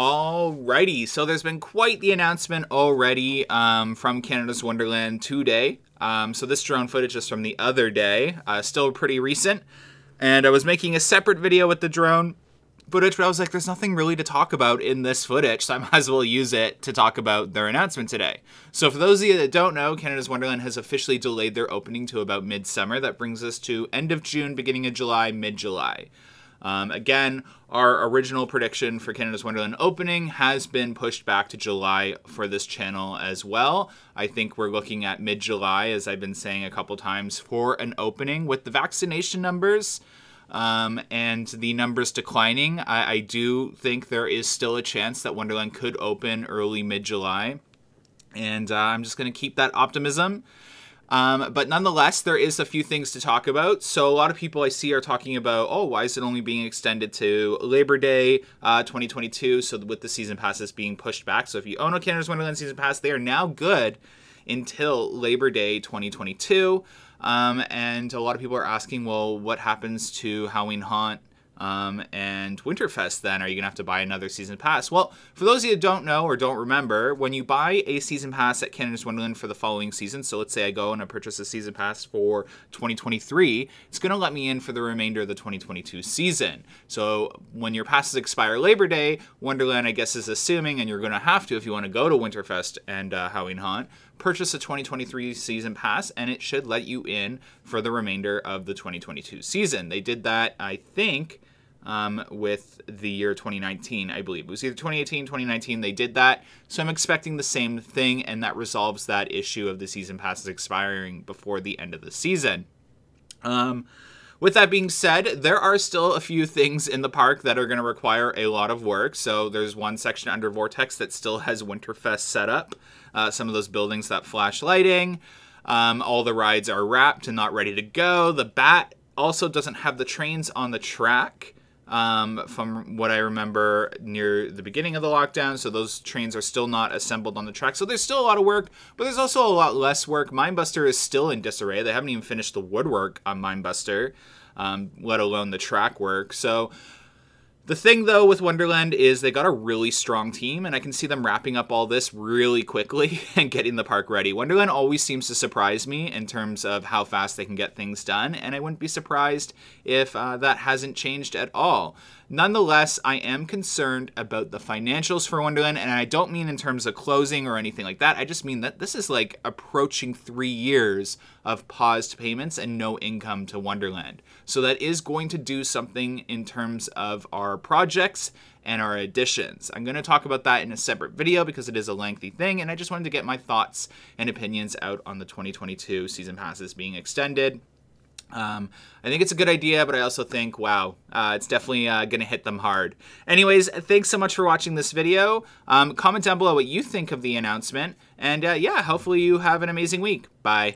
Alrighty, so there's been quite the announcement already um, from Canada's Wonderland today. Um, so this drone footage is from the other day, uh, still pretty recent. And I was making a separate video with the drone footage, but I was like, there's nothing really to talk about in this footage, so I might as well use it to talk about their announcement today. So for those of you that don't know, Canada's Wonderland has officially delayed their opening to about midsummer. That brings us to end of June, beginning of July, mid-July. Um, again, our original prediction for Canada's Wonderland opening has been pushed back to July for this channel as well. I think we're looking at mid July, as I've been saying a couple times, for an opening with the vaccination numbers. Um, and the numbers declining, I, I do think there is still a chance that Wonderland could open early mid July. And uh, I'm just going to keep that optimism. Um, but nonetheless, there is a few things to talk about. So a lot of people I see are talking about, oh, why is it only being extended to Labor Day uh, 2022? So with the season passes being pushed back. So if you own a Canada's Wonderland season pass, they are now good until Labor Day 2022. Um, and a lot of people are asking, well, what happens to Halloween Haunt um, and Winterfest then? Are you going to have to buy another season pass? Well, for those of you that don't know or don't remember, when you buy a season pass at Canada's Wonderland for the following season, so let's say I go and I purchase a season pass for 2023, it's going to let me in for the remainder of the 2022 season. So when your passes expire Labor Day, Wonderland, I guess, is assuming, and you're going to have to if you want to go to Winterfest and uh, Halloween Haunt, purchase a 2023 season pass and it should let you in for the remainder of the 2022 season. They did that, I think, um, with the year 2019, I believe. It was either 2018, 2019, they did that. So I'm expecting the same thing, and that resolves that issue of the season passes expiring before the end of the season. Um, with that being said, there are still a few things in the park that are going to require a lot of work. So there's one section under Vortex that still has Winterfest set up. Uh, some of those buildings that flash lighting. Um, all the rides are wrapped and not ready to go. The Bat also doesn't have the trains on the track um, from what I remember near the beginning of the lockdown. So those trains are still not assembled on the track. So there's still a lot of work, but there's also a lot less work. Minebuster is still in disarray. They haven't even finished the woodwork on Minebuster, um, let alone the track work. So the thing though with Wonderland is they got a really strong team, and I can see them wrapping up all this really quickly and getting the park ready. Wonderland always seems to surprise me in terms of how fast they can get things done, and I wouldn't be surprised if uh, that hasn't changed at all. Nonetheless, I am concerned about the financials for Wonderland, and I don't mean in terms of closing or anything like that. I just mean that this is like approaching three years of paused payments and no income to Wonderland. So that is going to do something in terms of our projects and our additions. I'm going to talk about that in a separate video because it is a lengthy thing, and I just wanted to get my thoughts and opinions out on the 2022 season passes being extended. Um, I think it's a good idea, but I also think, wow, uh, it's definitely uh, going to hit them hard. Anyways, thanks so much for watching this video. Um, comment down below what you think of the announcement. And uh, yeah, hopefully you have an amazing week. Bye.